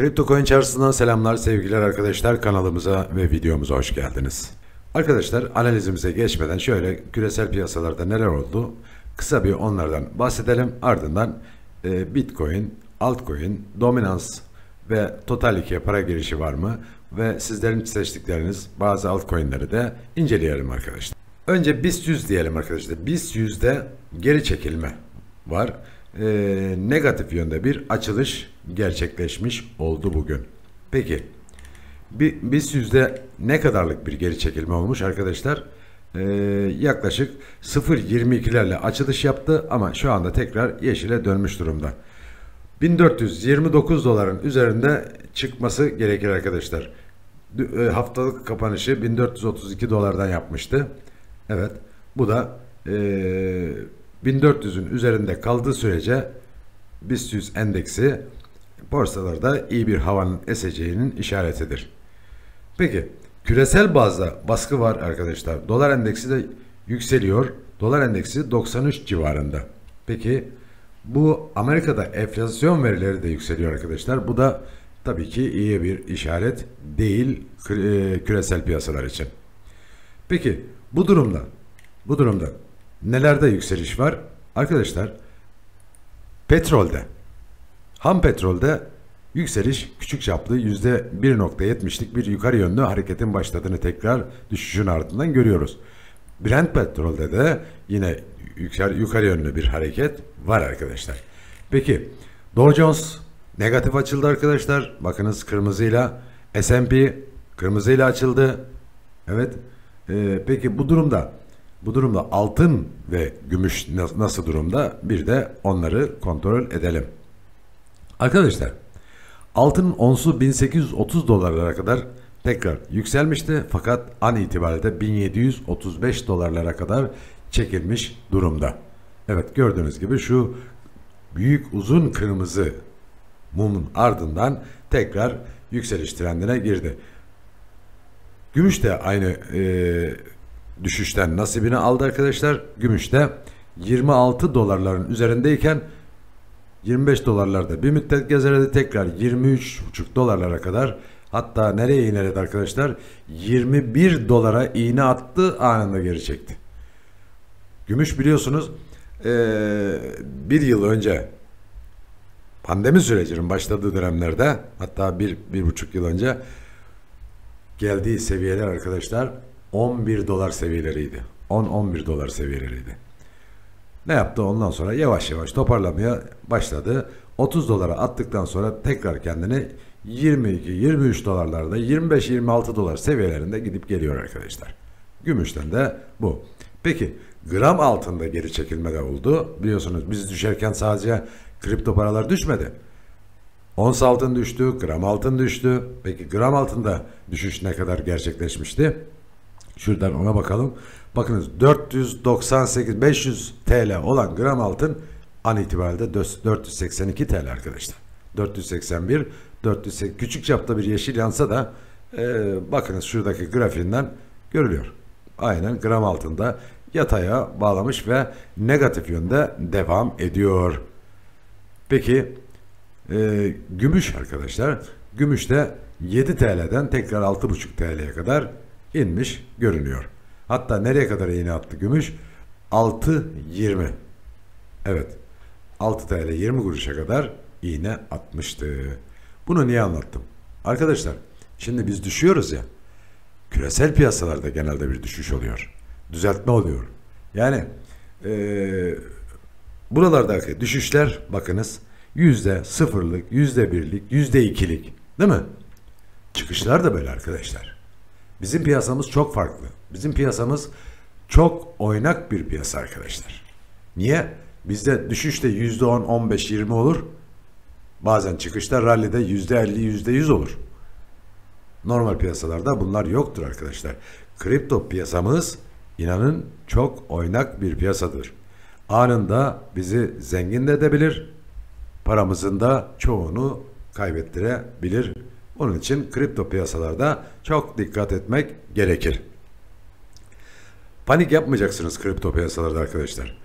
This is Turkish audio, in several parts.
Kripto Coin çarşısından selamlar sevgiler arkadaşlar kanalımıza ve videomuza hoş geldiniz. Arkadaşlar analizimize geçmeden şöyle küresel piyasalarda neler oldu kısa bir onlardan bahsedelim ardından e, Bitcoin, altcoin, dominans ve total 2'ye para girişi var mı ve sizlerin seçtikleriniz bazı altcoin'leri de inceleyelim arkadaşlar. Önce BIST 100 diyelim arkadaşlar. BIST 100'de geri çekilme var. E, negatif yönde bir açılış gerçekleşmiş oldu bugün. Peki BIST 100'de ne kadarlık bir geri çekilme olmuş arkadaşlar? Ee, yaklaşık 0.22'lerle açılış yaptı ama şu anda tekrar yeşile dönmüş durumda. 1429 doların üzerinde çıkması gerekir arkadaşlar. E, haftalık kapanışı 1432 dolardan yapmıştı. Evet. Bu da e, 1400'ün üzerinde kaldığı sürece BIST 100 endeksi borsalarda iyi bir havanın eseceğinin işaretidir. Peki küresel bazda baskı var arkadaşlar. Dolar endeksi de yükseliyor. Dolar endeksi 93 civarında. Peki bu Amerika'da enflasyon verileri de yükseliyor arkadaşlar. Bu da tabii ki iyi bir işaret değil e, küresel piyasalar için. Peki bu durumda bu durumda nelerde yükseliş var? Arkadaşlar petrolde ham petrolde yükseliş küçük çaplı %1.70'lik bir yukarı yönlü hareketin başladığını tekrar düşüşün ardından görüyoruz. Brent petrolde de yine yukarı, yukarı yönlü bir hareket var arkadaşlar. Peki Dow Jones negatif açıldı arkadaşlar. Bakınız kırmızıyla S&P kırmızıyla açıldı. Evet. Ee, peki bu durumda bu durumda altın ve gümüş nasıl durumda? Bir de onları kontrol edelim. Arkadaşlar altının onsu 1830 dolarlara kadar tekrar yükselmişti fakat an itibariyle 1735 dolarlara kadar çekilmiş durumda. Evet gördüğünüz gibi şu büyük uzun kırmızı mumun ardından tekrar yükseliş trendine girdi. Gümüş de aynı e, düşüşten nasibini aldı arkadaşlar. Gümüş de 26 dolarların üzerindeyken 25 dolarlarda bir müddet gezeredi tekrar 23,5 dolarlara kadar hatta nereye ineredi arkadaşlar 21 dolara iğne attı anında geri çekti. Gümüş biliyorsunuz ee, bir yıl önce pandemi sürecinin başladığı dönemlerde hatta bir, bir buçuk yıl önce geldiği seviyeler arkadaşlar 11 dolar seviyeleriydi. 10-11 dolar seviyeleriydi. Ne yaptı ondan sonra yavaş yavaş toparlamaya başladı. 30 dolara attıktan sonra tekrar kendini 22-23 dolarlarda 25-26 dolar seviyelerinde gidip geliyor arkadaşlar. Gümüşten de bu. Peki gram altında geri çekilme de oldu. Biliyorsunuz biz düşerken sadece kripto paralar düşmedi. Ons altın düştü, gram altın düştü. Peki gram altında düşüş ne kadar gerçekleşmişti? Şuradan ona bakalım. Bakınız 498 500 TL olan gram altın an itibariyle 482 TL arkadaşlar. 481 480 küçük çapta bir yeşil yansa da e, bakınız şuradaki grafiğinden görülüyor. Aynen gram altında yataya bağlamış ve negatif yönde devam ediyor. Peki e, gümüş arkadaşlar. Gümüş de 7 TL'den tekrar 6,5 TL'ye kadar inmiş görünüyor. Hatta nereye kadar iğne attı gümüş? 6.20. Evet. 6 TL 20 kuruşa kadar iğne atmıştı. Bunu niye anlattım? Arkadaşlar şimdi biz düşüyoruz ya. Küresel piyasalarda genelde bir düşüş oluyor. Düzeltme oluyor. Yani ee, buralardaki düşüşler bakınız yüzde sıfırlık, yüzde birlik, yüzde ikilik değil mi? Çıkışlar da böyle arkadaşlar. Bizim piyasamız çok farklı. Bizim piyasamız çok oynak bir piyasa arkadaşlar. Niye? Bizde yüzde on, on beş, yirmi olur. Bazen çıkışta rallide yüzde elli, yüzde yüz olur. Normal piyasalarda bunlar yoktur arkadaşlar. Kripto piyasamız inanın çok oynak bir piyasadır. Anında bizi zengin de edebilir, paramızın da çoğunu kaybettirebilir. Onun için kripto piyasalarda çok dikkat etmek gerekir. Panik yapmayacaksınız kripto piyasalarda arkadaşlar.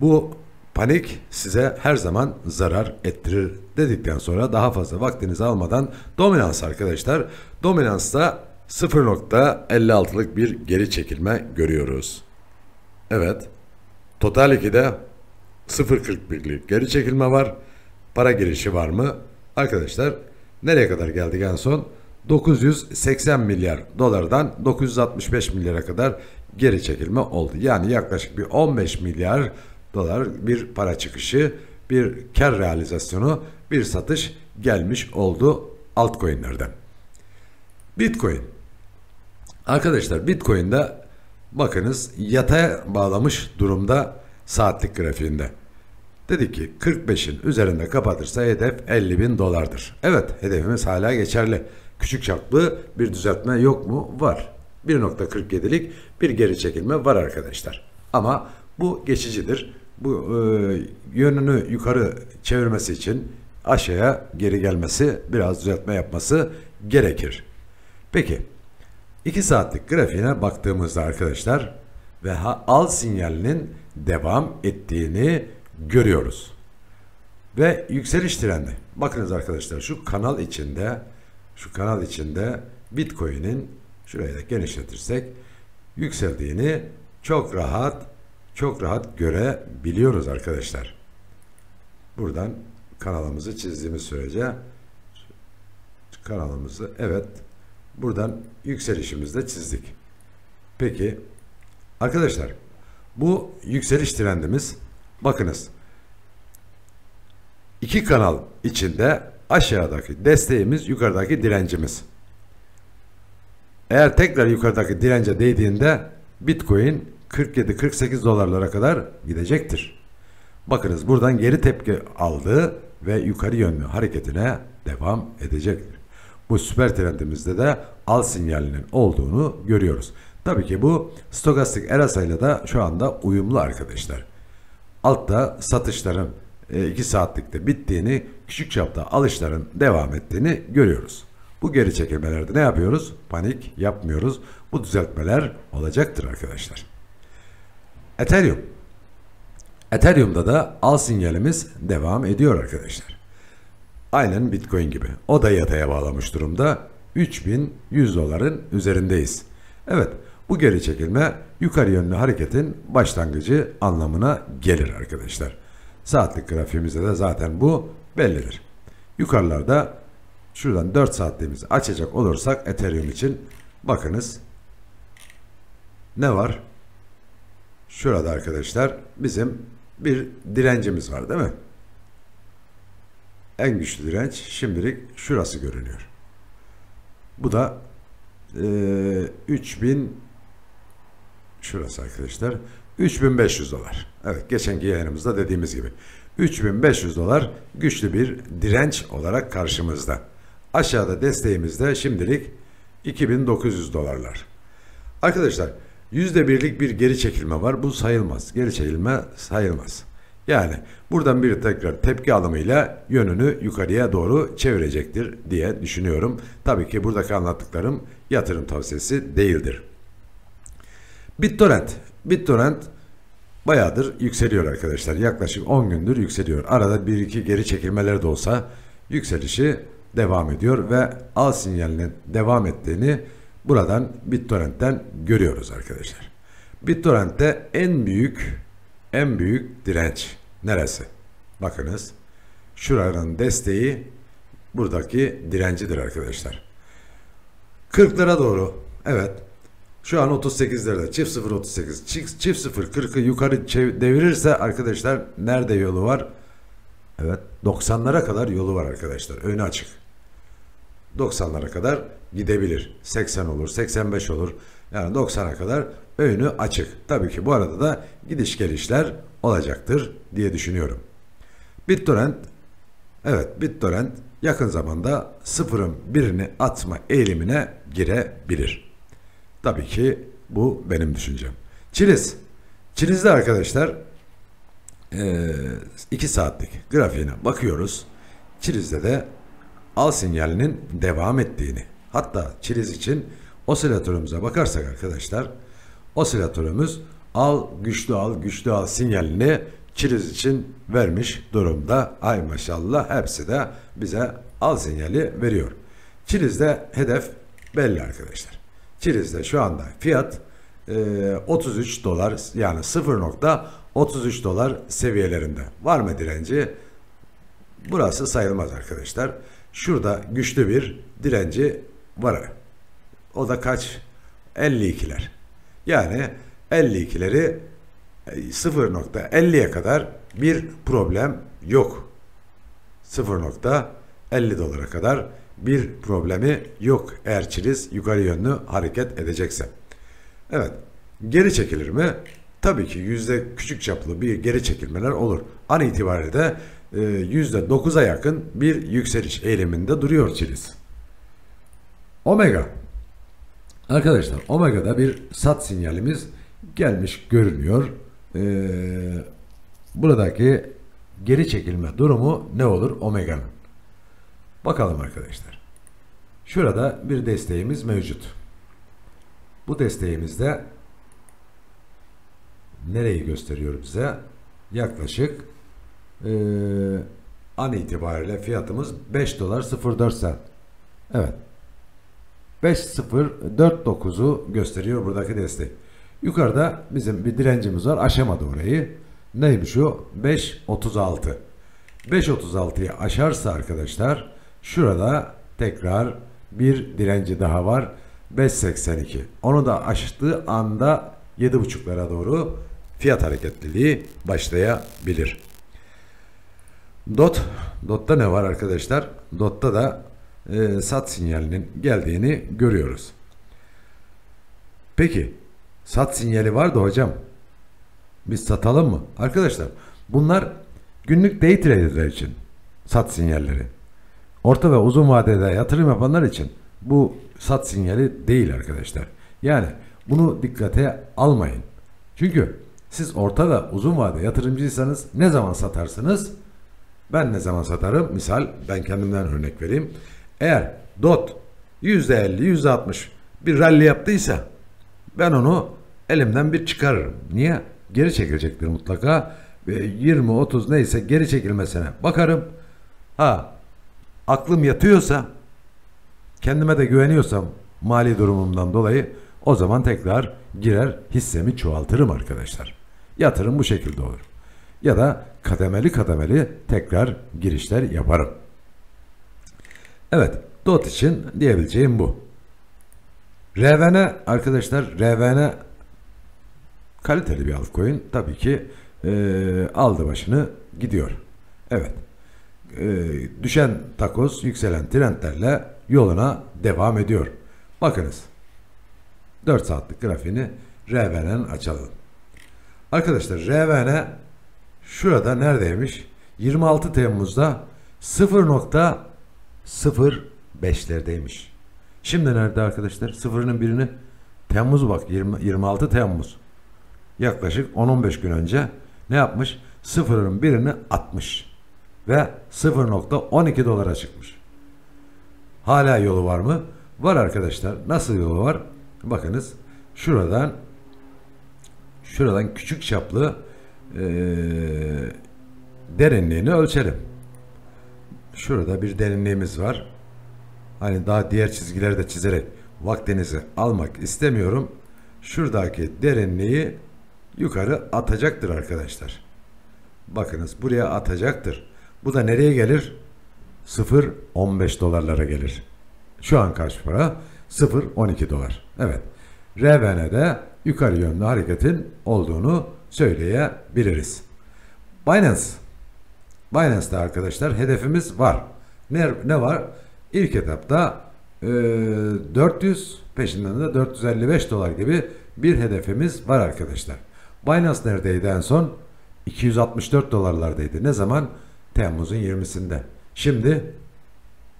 Bu Panik size her zaman zarar ettirir dedikten sonra daha fazla vaktinizi almadan dominans arkadaşlar. Dominansta 0.56'lık bir geri çekilme görüyoruz. Evet. Total 2'de 0.41'lik geri çekilme var. Para girişi var mı? Arkadaşlar nereye kadar geldik en son? 980 milyar dolardan 965 milyara kadar geri çekilme oldu. Yani yaklaşık bir 15 milyar dolar bir para çıkışı, bir kar realizasyonu, bir satış gelmiş oldu altcoin'lerden. Bitcoin. Arkadaşlar Bitcoin'de bakınız yataya bağlamış durumda saatlik grafiğinde. Dedi ki 45'in üzerinde kapatırsa hedef 50 bin dolardır. Evet hedefimiz hala geçerli. Küçük çaplı bir düzeltme yok mu? Var. 1.47'lik bir geri çekilme var arkadaşlar. Ama bu geçicidir. Bu e, yönünü yukarı çevirmesi için aşağıya geri gelmesi, biraz düzeltme yapması gerekir. Peki 2 saatlik grafiğine baktığımızda arkadaşlar ve al sinyalinin devam ettiğini görüyoruz. Ve yükseliş trendi. Bakınız arkadaşlar şu kanal içinde şu kanal içinde Bitcoin'in şurayı da genişletirsek yükseldiğini çok rahat çok rahat görebiliyoruz arkadaşlar. Buradan kanalımızı çizdiğimiz sürece kanalımızı evet buradan yükselişimizde çizdik. Peki arkadaşlar bu yükseliş trendimiz bakınız iki kanal içinde aşağıdaki desteğimiz yukarıdaki direncimiz. Eğer tekrar yukarıdaki dirence değdiğinde Bitcoin 47-48 dolarlara kadar gidecektir. Bakınız buradan geri tepki aldı ve yukarı yönlü hareketine devam edecektir. Bu süper trendimizde de al sinyalinin olduğunu görüyoruz. Tabii ki bu stokastik Erasa ile de şu anda uyumlu arkadaşlar. Altta satışların 2 e, saatlikte bittiğini, küçük çapta alışların devam ettiğini görüyoruz. Bu geri çekilmelerde ne yapıyoruz? Panik yapmıyoruz. Bu düzeltmeler olacaktır arkadaşlar. Ethereum. Ethereum'da da al sinyalimiz devam ediyor arkadaşlar. Aynen Bitcoin gibi. O da yataya bağlamış durumda. 3100 doların üzerindeyiz. Evet bu geri çekilme yukarı yönlü hareketin başlangıcı anlamına gelir arkadaşlar. Saatlik grafiğimizde de zaten bu bellidir. Yukarılarda şuradan 4 saatliğimizi açacak olursak Ethereum için bakınız ne var? Şurada arkadaşlar bizim bir direncimiz var değil mi? En güçlü direnç şimdilik şurası görünüyor. Bu da e, 3000 şurası arkadaşlar 3500 dolar. Evet geçenki yayınımızda dediğimiz gibi 3500 dolar güçlü bir direnç olarak karşımızda. Aşağıda desteğimizde şimdilik 2900 dolarlar. Arkadaşlar yüzde birlik bir geri çekilme var. Bu sayılmaz. Geri çekilme sayılmaz. Yani buradan bir tekrar tepki alımıyla yönünü yukarıya doğru çevirecektir diye düşünüyorum. Tabii ki buradaki anlattıklarım yatırım tavsiyesi değildir. BitTorrent. BitTorrent bayağıdır yükseliyor arkadaşlar. Yaklaşık 10 gündür yükseliyor. Arada bir iki geri çekilmeler de olsa yükselişi devam ediyor ve al sinyalinin devam ettiğini buradan BitTorrent'ten görüyoruz arkadaşlar. BitTorrent'te en büyük en büyük direnç neresi? Bakınız şuranın desteği buradaki direncidir arkadaşlar. 40'lara doğru evet şu an 38'lerde çift 0 38 çift, çift 0 40'ı yukarı devirirse arkadaşlar nerede yolu var? Evet 90'lara kadar yolu var arkadaşlar önü açık. 90'lara kadar gidebilir. 80 olur, 85 olur. Yani 90'a kadar önü açık. Tabii ki bu arada da gidiş gelişler olacaktır diye düşünüyorum. BitTorrent evet BitTorrent yakın zamanda sıfırın birini atma eğilimine girebilir. Tabii ki bu benim düşüncem. Çiliz. Çiliz'de arkadaşlar 2 saatlik grafiğine bakıyoruz. Çiliz'de de al sinyalinin devam ettiğini hatta çiliz için osilatörümüze bakarsak arkadaşlar osilatörümüz al güçlü al güçlü al sinyalini Çiliz için vermiş durumda. Ay maşallah hepsi de bize al sinyali veriyor. Çiliz'de hedef belli arkadaşlar. Çiliz'de şu anda fiyat e, 33 dolar yani 0.33 dolar seviyelerinde. Var mı direnci? Burası sayılmaz arkadaşlar. Şurada güçlü bir direnci var. O da kaç? 52'ler. Yani 52'leri 0.50'ye kadar bir problem yok. 0.50 dolara kadar bir problemi yok eğer çiliz yukarı yönlü hareket edecekse. Evet. Geri çekilir mi? Tabii ki yüzde küçük çaplı bir geri çekilmeler olur. An itibariyle de e, yüzde 9'a yakın bir yükseliş eğiliminde duruyor çiliz. Omega. Arkadaşlar Omega'da bir sat sinyalimiz gelmiş görünüyor. Ee, buradaki geri çekilme durumu ne olur Omega'nın? Bakalım arkadaşlar. Şurada bir desteğimiz mevcut. Bu desteğimizde nereyi gösteriyor bize? Yaklaşık e, an itibariyle fiyatımız 5 dolar 04 cent. Evet. 5049'u gösteriyor buradaki destek. Yukarıda bizim bir direncimiz var. Aşamadı orayı. Neymiş o? 5.36. 5.36'yı aşarsa arkadaşlar şurada tekrar bir direnci daha var. 5.82. Onu da aştığı anda 7.5'lara doğru fiyat hareketliliği başlayabilir. DOT. DOT'ta ne var arkadaşlar? DOT'ta da e, sat sinyalinin geldiğini görüyoruz. Peki sat sinyali var da hocam biz satalım mı? Arkadaşlar bunlar günlük day traderler için sat sinyalleri. Orta ve uzun vadede yatırım yapanlar için bu sat sinyali değil arkadaşlar. Yani bunu dikkate almayın. Çünkü siz orta ve uzun vade yatırımcıysanız ne zaman satarsınız? Ben ne zaman satarım? Misal ben kendimden örnek vereyim. Eğer DOT %50, %60 bir rally yaptıysa ben onu elimden bir çıkarırım. Niye? Geri çekilecektir mutlaka. 20-30 neyse geri çekilmesine bakarım. Ha aklım yatıyorsa kendime de güveniyorsam mali durumumdan dolayı o zaman tekrar girer hissemi çoğaltırım arkadaşlar. Yatırım bu şekilde olur. Ya da kademeli kademeli tekrar girişler yaparım. Evet, DOT için diyebileceğim bu. RVN arkadaşlar, RVN kaliteli bir altcoin. Tabii ki e, aldı başını gidiyor. Evet. E, düşen takoz, yükselen trendlerle yoluna devam ediyor. Bakınız. 4 saatlik grafiğini RVN'nin açalım. Arkadaşlar RVN şurada neredeymiş? 26 Temmuz'da 0.05'lerdeymiş. Şimdi nerede arkadaşlar? Sıfırının birini Temmuz bak 20, 26 Temmuz. Yaklaşık 10-15 gün önce ne yapmış? Sıfırın birini atmış. Ve 0.12 dolara çıkmış. Hala yolu var mı? Var arkadaşlar. Nasıl yolu var? Bakınız şuradan şuradan küçük çaplı e, derinliğini ölçelim. Şurada bir derinliğimiz var. Hani daha diğer çizgileri de çizerek vaktinizi almak istemiyorum. Şuradaki derinliği yukarı atacaktır arkadaşlar. Bakınız buraya atacaktır. Bu da nereye gelir? 0.15 dolarlara gelir. Şu an kaç para? 0.12 dolar. Evet. RVN'de yukarı yönlü hareketin olduğunu söyleyebiliriz. Binance. Binance'da arkadaşlar hedefimiz var. Ne, ne var? İlk etapta e, 400 peşinden de 455 dolar gibi bir hedefimiz var arkadaşlar. Binance neredeydi en son? 264 dolarlardaydı. Ne zaman? Temmuz'un 20'sinde. Şimdi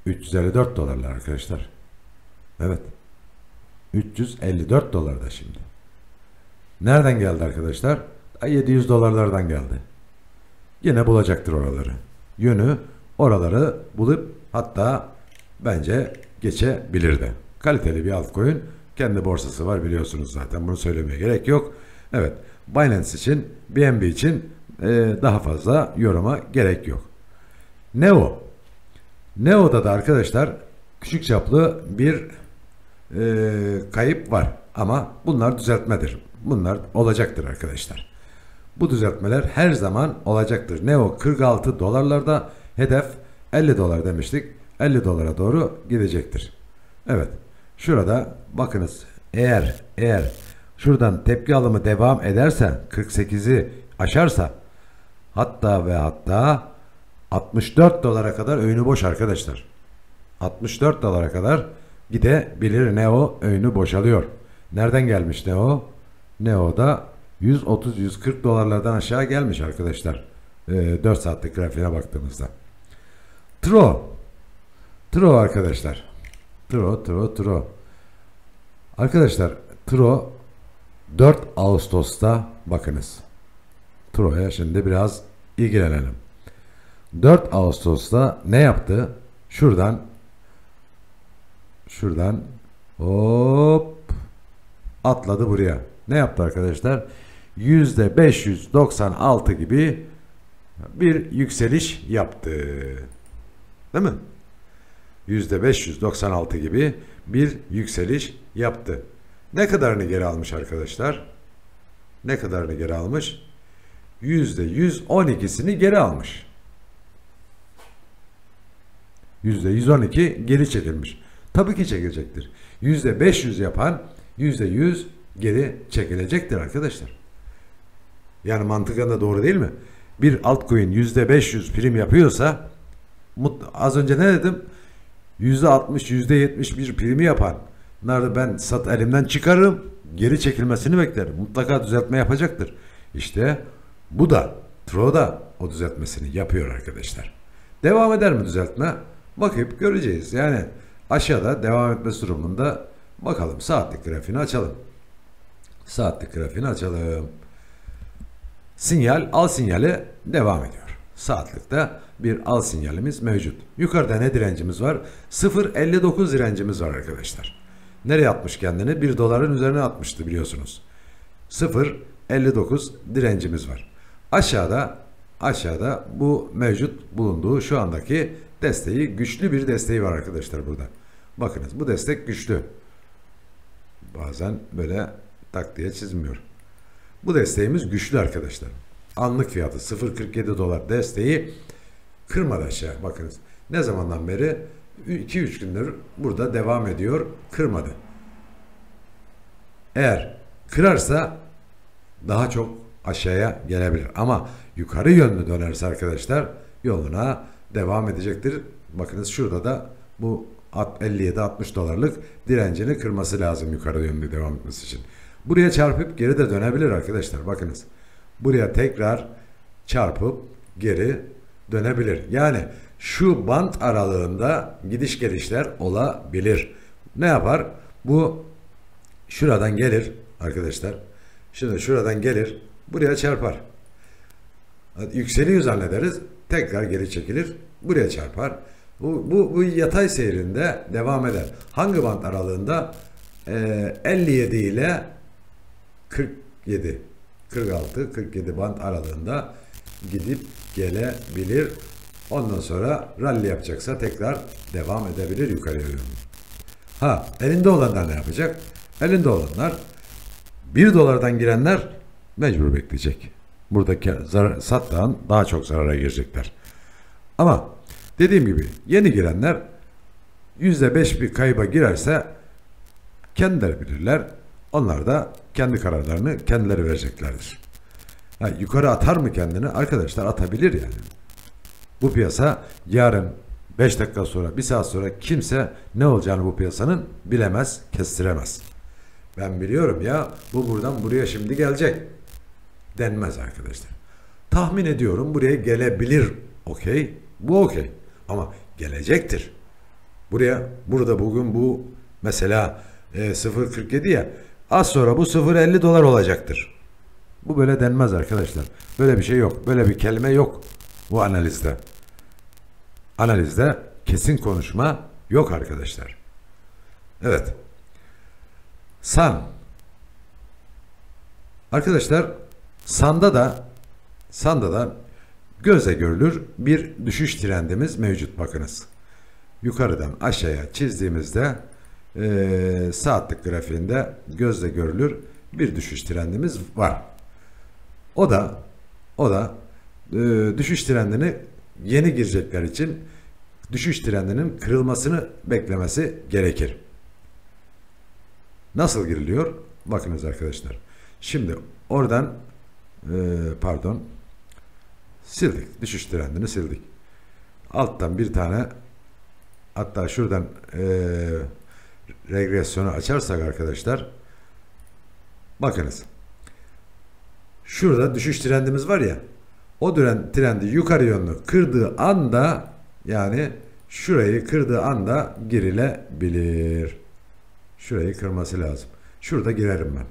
354 dolarlar arkadaşlar. Evet. 354 dolarda şimdi. Nereden geldi arkadaşlar? 700 dolarlardan geldi. Yine bulacaktır oraları. Yönü oraları bulup hatta bence geçebilir de. Kaliteli bir altcoin. Kendi borsası var biliyorsunuz zaten. Bunu söylemeye gerek yok. Evet. Binance için, BNB için e, daha fazla yoruma gerek yok. Neo. Neo'da da arkadaşlar küçük çaplı bir e, kayıp var. Ama bunlar düzeltmedir. Bunlar olacaktır arkadaşlar. Bu düzeltmeler her zaman olacaktır. Neo 46 dolarlarda hedef 50 dolar demiştik. 50 dolara doğru gidecektir. Evet. Şurada bakınız eğer eğer şuradan tepki alımı devam ederse 48'i aşarsa hatta ve hatta 64 dolara kadar önü boş arkadaşlar. 64 dolara kadar gidebilir Neo önü boşalıyor. Nereden gelmiş Neo? Neo'da 130-140 dolarlardan aşağı gelmiş arkadaşlar. E, 4 saatlik grafiğine baktığımızda. Tro. Tro arkadaşlar. Tro, Tro, Tro. Arkadaşlar Tro 4 Ağustos'ta bakınız. Tro'ya şimdi biraz ilgilenelim. 4 Ağustos'ta ne yaptı? Şuradan şuradan hop atladı buraya. Ne yaptı arkadaşlar? %596 gibi bir yükseliş yaptı. Değil mi? %596 gibi bir yükseliş yaptı. Ne kadarını geri almış arkadaşlar? Ne kadarını geri almış? %112'sini geri almış. %112 geri çekilmiş. Tabii ki çekilecektir. %500 yapan %100 geri çekilecektir arkadaşlar. Yani mantıken de doğru değil mi? Bir altcoin %500 prim yapıyorsa az önce ne dedim? %60, %70 bir primi yapan Bunları ben sat elimden çıkarırım. Geri çekilmesini beklerim. Mutlaka düzeltme yapacaktır. İşte bu da Tro da o düzeltmesini yapıyor arkadaşlar. Devam eder mi düzeltme? Bakıp göreceğiz. Yani aşağıda devam etmesi durumunda bakalım saatlik grafiğini açalım. Saatlik grafiğini açalım. Sinyal al sinyali devam ediyor. Saatlikte bir al sinyalimiz mevcut. Yukarıda ne direncimiz var? 0.59 direncimiz var arkadaşlar. Nereye atmış kendini? 1 doların üzerine atmıştı biliyorsunuz. 0.59 direncimiz var. Aşağıda aşağıda bu mevcut bulunduğu şu andaki desteği güçlü bir desteği var arkadaşlar burada. Bakınız bu destek güçlü. Bazen böyle tak diye çizmiyor. Bu desteğimiz güçlü arkadaşlar. Anlık fiyatı 0.47 dolar desteği kırmadı aşağı. Bakınız ne zamandan beri 2-3 gündür burada devam ediyor. Kırmadı. Eğer kırarsa daha çok aşağıya gelebilir. Ama yukarı yönlü dönerse arkadaşlar yoluna devam edecektir. Bakınız şurada da bu 57-60 dolarlık direncini kırması lazım yukarı yönlü devam etmesi için. Buraya çarpıp geri de dönebilir arkadaşlar. Bakınız. Buraya tekrar çarpıp geri dönebilir. Yani şu bant aralığında gidiş gelişler olabilir. Ne yapar? Bu şuradan gelir arkadaşlar. Şimdi şuradan gelir. Buraya çarpar. Yükseliyor zannederiz. Tekrar geri çekilir. Buraya çarpar. Bu, bu, bu yatay seyrinde devam eder. Hangi bant aralığında? Ee, 57 ile 47 46 47 band aralığında gidip gelebilir. Ondan sonra rally yapacaksa tekrar devam edebilir yukarıya yönlü. Ha elinde olanlar ne yapacak? Elinde olanlar 1 dolardan girenler mecbur bekleyecek. Buradaki zarar, sattığın daha çok zarara girecekler. Ama dediğim gibi yeni girenler %5 bir kayba girerse kendileri bilirler. Onlar da kendi kararlarını kendileri vereceklerdir. Ha, yukarı atar mı kendini? Arkadaşlar atabilir yani. Bu piyasa yarın 5 dakika sonra, 1 saat sonra kimse ne olacağını bu piyasanın bilemez, kestiremez. Ben biliyorum ya bu buradan buraya şimdi gelecek denmez arkadaşlar. Tahmin ediyorum buraya gelebilir okey. Bu okey. Ama gelecektir. Buraya burada bugün bu mesela e, 0.47 ya Az sonra bu 0.50 dolar olacaktır. Bu böyle denmez arkadaşlar. Böyle bir şey yok. Böyle bir kelime yok bu analizde. Analizde kesin konuşma yok arkadaşlar. Evet. San. Arkadaşlar San'da da Sanda da göze görülür bir düşüş trendimiz mevcut bakınız. Yukarıdan aşağıya çizdiğimizde eee, saatlik grafiğinde gözle görülür bir düşüş trendimiz var. O da o da eee, düşüş trendini yeni girecekler için düşüş trendinin kırılmasını beklemesi gerekir. Nasıl giriliyor? Bakınız arkadaşlar. Şimdi oradan pardon sildik. Düşüş trendini sildik. Alttan bir tane hatta şuradan eee regresyonu açarsak arkadaşlar bakınız. Şurada düşüş trendimiz var ya o tren- trendi yukarı yönlü kırdığı anda yani şurayı kırdığı anda girilebilir. Şurayı kırması lazım. Şurada girerim ben.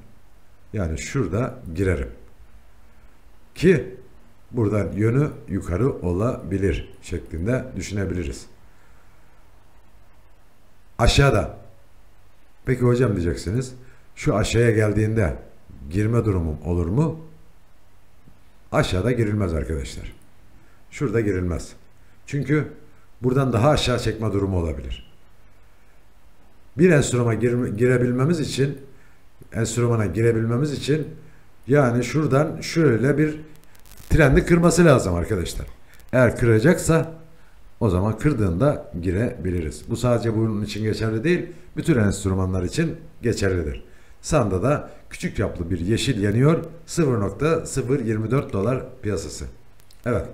Yani şurada girerim. Ki buradan yönü yukarı olabilir şeklinde düşünebiliriz. Aşağıda. Peki hocam diyeceksiniz. Şu aşağıya geldiğinde girme durumum olur mu? Aşağıda girilmez arkadaşlar. Şurada girilmez. Çünkü buradan daha aşağı çekme durumu olabilir. Bir enstrümana gir- girebilmemiz için enstrümana girebilmemiz için yani şuradan şöyle bir trendi kırması lazım arkadaşlar. Eğer kıracaksa o zaman kırdığında girebiliriz. Bu sadece bunun için geçerli değil, bütün enstrümanlar için geçerlidir. Sanda da küçük çaplı bir yeşil yanıyor. 0.024 dolar piyasası. Evet.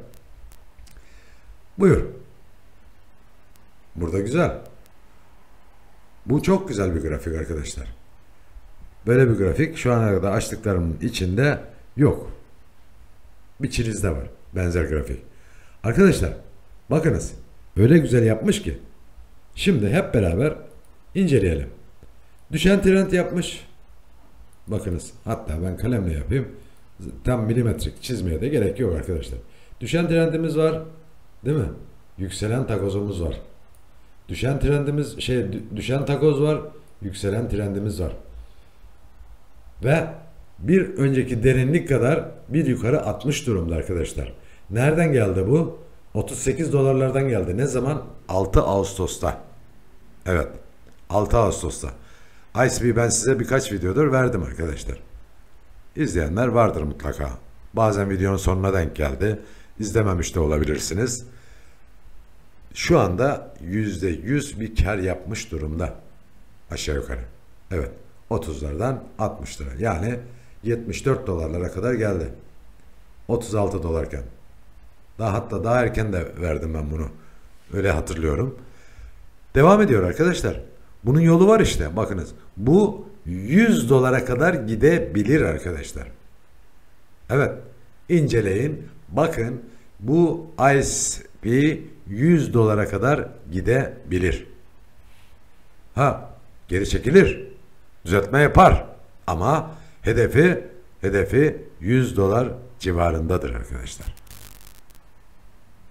Buyur. Burada güzel. Bu çok güzel bir grafik arkadaşlar. Böyle bir grafik şu ana kadar açtıklarımın içinde yok. Bir çilizde var. Benzer grafik. Arkadaşlar bakınız. Öyle güzel yapmış ki. Şimdi hep beraber inceleyelim. Düşen trend yapmış. Bakınız hatta ben kalemle yapayım. Tam milimetrik çizmeye de gerek yok arkadaşlar. Düşen trendimiz var. Değil mi? Yükselen takozumuz var. Düşen trendimiz şey dü- düşen takoz var. Yükselen trendimiz var. Ve bir önceki derinlik kadar bir yukarı atmış durumda arkadaşlar. Nereden geldi bu? 38 dolarlardan geldi. Ne zaman? 6 Ağustos'ta. Evet. 6 Ağustos'ta. ICB ben size birkaç videodur verdim arkadaşlar. İzleyenler vardır mutlaka. Bazen videonun sonuna denk geldi. İzlememiş de olabilirsiniz. Şu anda %100 bir kar yapmış durumda. Aşağı yukarı. Evet. 30'lardan 60 lira. Yani 74 dolarlara kadar geldi. 36 dolarken. Daha hatta daha erken de verdim ben bunu. Öyle hatırlıyorum. Devam ediyor arkadaşlar. Bunun yolu var işte. Bakınız. Bu 100 dolara kadar gidebilir arkadaşlar. Evet. inceleyin. Bakın bu ICE 100 dolara kadar gidebilir. Ha geri çekilir. Düzeltme yapar. Ama hedefi hedefi 100 dolar civarındadır arkadaşlar.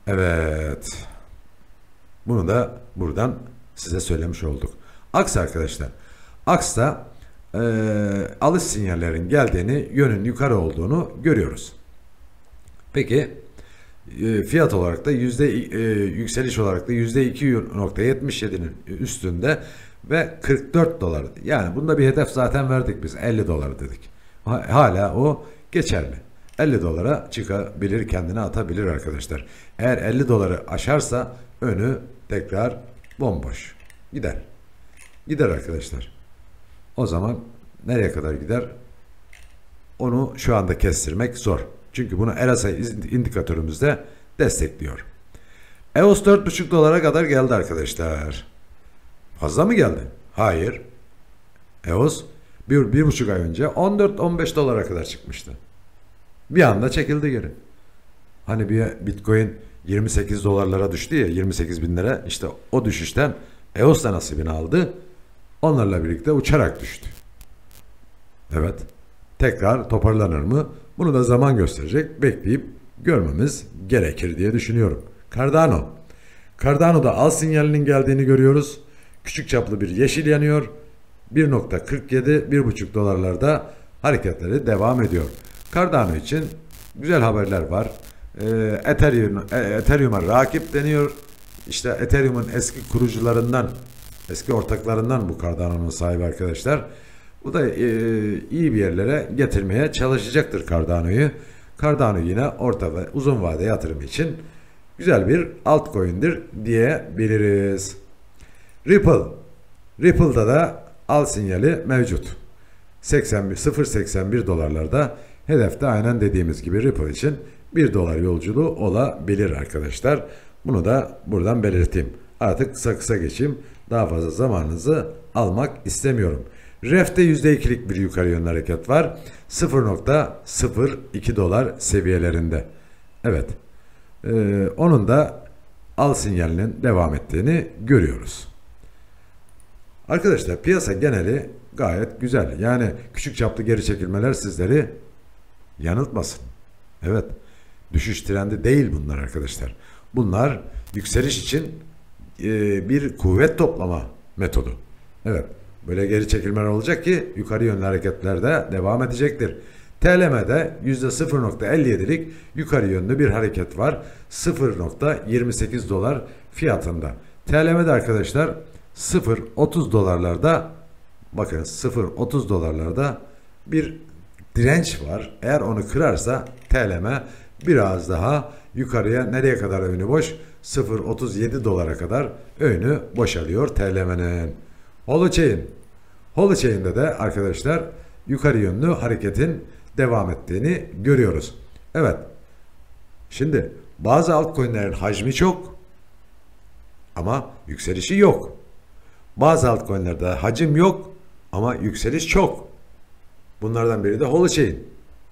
Evet. Bunu da buradan size söylemiş olduk. Aks arkadaşlar. Aks'ta e, alış sinyallerin geldiğini, yönün yukarı olduğunu görüyoruz. Peki e, fiyat olarak da yüzde e, yükseliş olarak da yüzde 2.77'nin üstünde ve 44 dolar. Yani bunda bir hedef zaten verdik biz 50 dolar dedik. Ha- Hala o geçerli. 50 dolara çıkabilir, kendine atabilir arkadaşlar. Eğer 50 doları aşarsa önü tekrar bomboş. Gider. Gider arkadaşlar. O zaman nereye kadar gider? Onu şu anda kestirmek zor. Çünkü bunu RSI indikatörümüzde destekliyor. EOS 4.5 dolara kadar geldi arkadaşlar. Fazla mı geldi? Hayır. EOS bir, bir buçuk ay önce 14-15 dolara kadar çıkmıştı. Bir anda çekildi geri. Hani bir Bitcoin 28 dolarlara düştü ya 28 bin lira işte o düşüşten EOS da nasibini aldı. Onlarla birlikte uçarak düştü. Evet. Tekrar toparlanır mı? Bunu da zaman gösterecek. Bekleyip görmemiz gerekir diye düşünüyorum. Cardano. Cardano'da al sinyalinin geldiğini görüyoruz. Küçük çaplı bir yeşil yanıyor. 1.47 1.5 dolarlarda hareketleri devam ediyor. Cardano için güzel haberler var. E, Ethereum, e, rakip deniyor. İşte Ethereum'un eski kurucularından, eski ortaklarından bu Cardano'nun sahibi arkadaşlar. Bu da e, iyi bir yerlere getirmeye çalışacaktır Cardano'yu. Cardano yine orta ve uzun vade yatırım için güzel bir altcoin'dir diyebiliriz. Ripple. Ripple'da da al sinyali mevcut. 81 0.81 dolarlarda hedefte aynen dediğimiz gibi Ripple için 1 dolar yolculuğu olabilir arkadaşlar. Bunu da buradan belirteyim. Artık kısa kısa geçeyim. Daha fazla zamanınızı almak istemiyorum. REF'te %2'lik bir yukarı yönlü hareket var. 0.02 dolar seviyelerinde. Evet. Ee, onun da al sinyalinin devam ettiğini görüyoruz. Arkadaşlar piyasa geneli gayet güzel. Yani küçük çaplı geri çekilmeler sizleri yanıltmasın. Evet. Düşüş trendi değil bunlar arkadaşlar. Bunlar yükseliş için e, bir kuvvet toplama metodu. Evet. Böyle geri çekilmeler olacak ki yukarı yönlü hareketler de devam edecektir. TLM'de %0.57'lik yukarı yönlü bir hareket var. 0.28 dolar fiyatında. TLM'de arkadaşlar 0.30 dolarlarda bakın 0.30 dolarlarda bir direnç var. Eğer onu kırarsa TLM biraz daha yukarıya nereye kadar önü boş? 0.37 dolara kadar önü boşalıyor TLM'nin. Holochain. Holochain'de de arkadaşlar yukarı yönlü hareketin devam ettiğini görüyoruz. Evet. Şimdi bazı altcoin'lerin hacmi çok ama yükselişi yok. Bazı altcoin'lerde hacim yok ama yükseliş çok. Bunlardan biri de Holochain.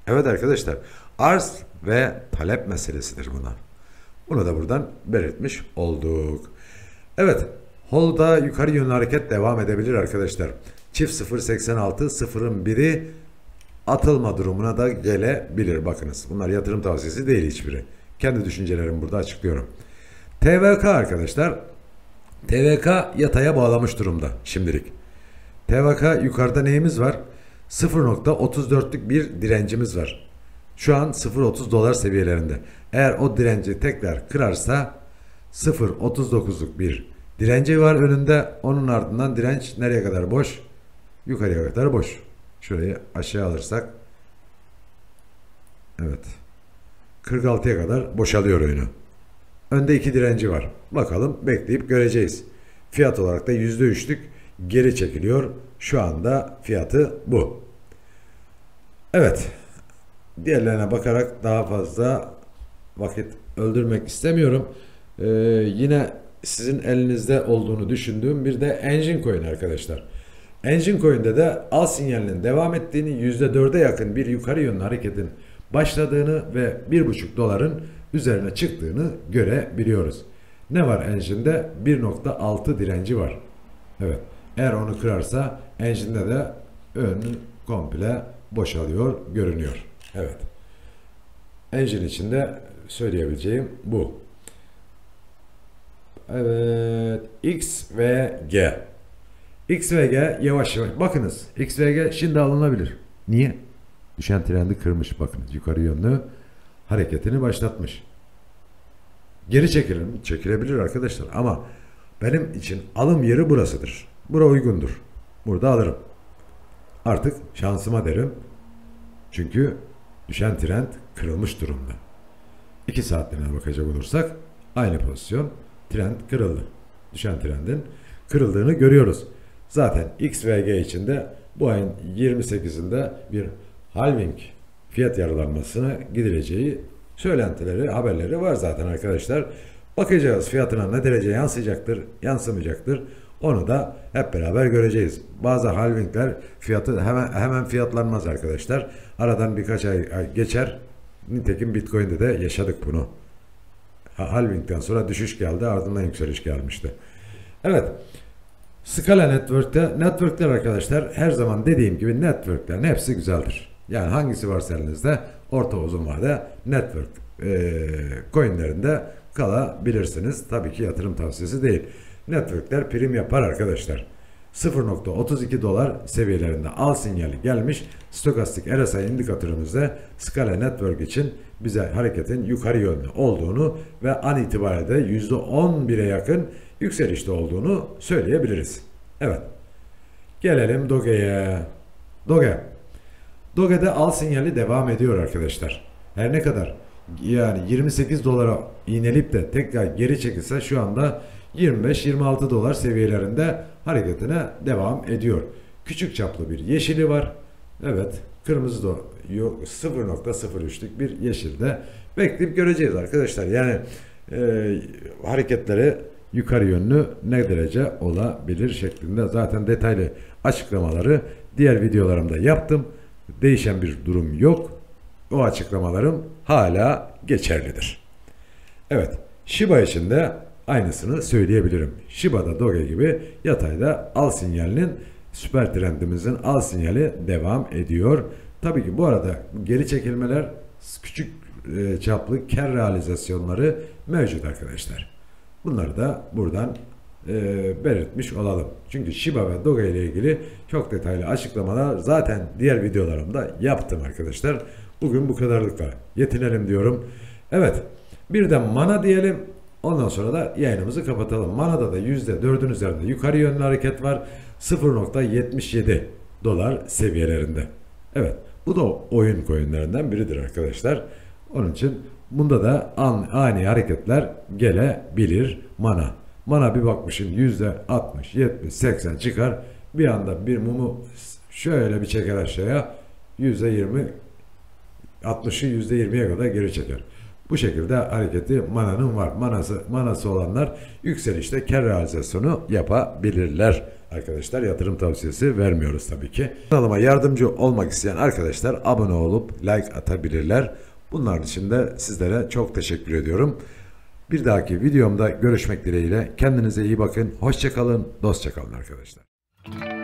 Evet arkadaşlar arz ve talep meselesidir buna. Bunu da buradan belirtmiş olduk. Evet Holda yukarı yönlü hareket devam edebilir arkadaşlar. Çift 0.86 sıfırın biri atılma durumuna da gelebilir. Bakınız bunlar yatırım tavsiyesi değil hiçbiri. Kendi düşüncelerimi burada açıklıyorum. TVK arkadaşlar TVK yataya bağlamış durumda şimdilik. TVK yukarıda neyimiz var? 0.34'lük bir direncimiz var. Şu an 0.30 dolar seviyelerinde. Eğer o direnci tekrar kırarsa 0.39'luk bir direnci var önünde. Onun ardından direnç nereye kadar boş? Yukarıya kadar boş. Şurayı aşağı alırsak Evet. 46'ya kadar boşalıyor oyunu. Önde iki direnci var. Bakalım bekleyip göreceğiz. Fiyat olarak da %3'lük geri çekiliyor. Şu anda fiyatı bu. Evet. Diğerlerine bakarak daha fazla vakit öldürmek istemiyorum. Ee, yine sizin elinizde olduğunu düşündüğüm bir de Engine Coin arkadaşlar. Engine Coin'de de al sinyalinin devam ettiğini %4'e yakın bir yukarı yönlü hareketin başladığını ve 1,5 doların üzerine çıktığını görebiliyoruz. Ne var Engine'de? 1.6 direnci var. Evet. Eğer onu kırarsa Engine'de de ön komple boşalıyor, görünüyor. Evet. Engine içinde söyleyebileceğim bu. Evet. X ve G. X ve G yavaş yavaş. Bakınız. X ve G şimdi alınabilir. Niye? Düşen trendi kırmış. Bakınız yukarı yönlü hareketini başlatmış. Geri çekilir? Çekilebilir arkadaşlar. Ama benim için alım yeri burasıdır. Bura uygundur. Burada alırım. Artık şansıma derim. Çünkü düşen trend kırılmış durumda. 2 saatliğine bakacak olursak aynı pozisyon trend kırıldı. Düşen trendin kırıldığını görüyoruz. Zaten XVG içinde bu ayın 28'inde bir halving fiyat yaralanmasına gidileceği söylentileri, haberleri var zaten arkadaşlar. Bakacağız fiyatına ne derece yansıyacaktır, yansımayacaktır. Onu da hep beraber göreceğiz. Bazı halvingler fiyatı hemen hemen fiyatlanmaz arkadaşlar. Aradan birkaç ay, geçer. Nitekim Bitcoin'de de yaşadık bunu. Halving'den sonra düşüş geldi, ardından yükseliş gelmişti. Evet. Scala Network'te networkler arkadaşlar her zaman dediğim gibi networklerin hepsi güzeldir. Yani hangisi varsa elinizde orta uzun vade network e, coinlerinde kalabilirsiniz. Tabii ki yatırım tavsiyesi değil. Networkler prim yapar arkadaşlar. 0.32 dolar seviyelerinde al sinyali gelmiş. Stokastik RSI indikatörümüzde Scala Network için bize hareketin yukarı yönlü olduğunu ve an itibariyle de %11'e yakın yükselişte olduğunu söyleyebiliriz. Evet. Gelelim Doge'ye. Doge. Doge'de al sinyali devam ediyor arkadaşlar. Her ne kadar yani 28 dolara iğnelip de tekrar geri çekilse şu anda 25-26 dolar seviyelerinde hareketine devam ediyor. Küçük çaplı bir yeşili var. Evet kırmızı da yok 0.03'lük bir yeşilde bekleyip göreceğiz arkadaşlar. Yani e, hareketleri yukarı yönlü ne derece olabilir şeklinde zaten detaylı açıklamaları diğer videolarımda yaptım. Değişen bir durum yok. O açıklamalarım hala geçerlidir. Evet, Shiba için de aynısını söyleyebilirim. Shiba'da Doge gibi yatayda al sinyalinin süper trendimizin al sinyali devam ediyor. Tabii ki bu arada geri çekilmeler küçük e, çaplı kar realizasyonları mevcut arkadaşlar. Bunları da buradan e, belirtmiş olalım. Çünkü Shiba ve Doge ile ilgili çok detaylı açıklamalar zaten diğer videolarımda yaptım arkadaşlar. Bugün bu kadarlıkla yetinelim diyorum. Evet bir de mana diyelim. Ondan sonra da yayınımızı kapatalım. Manada da %4'ün üzerinde yukarı yönlü hareket var. 0.77 dolar seviyelerinde. Evet bu da oyun coinlerinden biridir arkadaşlar. Onun için bunda da an, ani hareketler gelebilir mana. Mana bir bakmışın yüzde 60, 70, 80 çıkar. Bir anda bir mumu şöyle bir çeker aşağıya yüzde 20 60'ı yüzde 20'ye kadar geri çeker. Bu şekilde hareketi mananın var. Manası, manası olanlar yükselişte kar realizasyonu yapabilirler. Arkadaşlar yatırım tavsiyesi vermiyoruz tabii ki. Kanalıma yardımcı olmak isteyen arkadaşlar abone olup like atabilirler. Bunlar için de sizlere çok teşekkür ediyorum. Bir dahaki videomda görüşmek dileğiyle. Kendinize iyi bakın. Hoşçakalın. Dostçakalın arkadaşlar. Müzik